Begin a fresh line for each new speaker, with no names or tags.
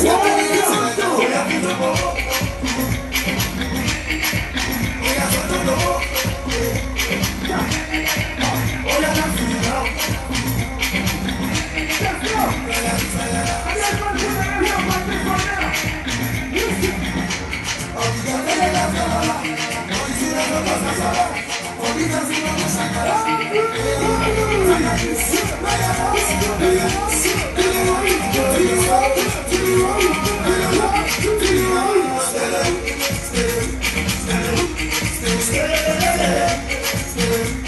Thank you. you.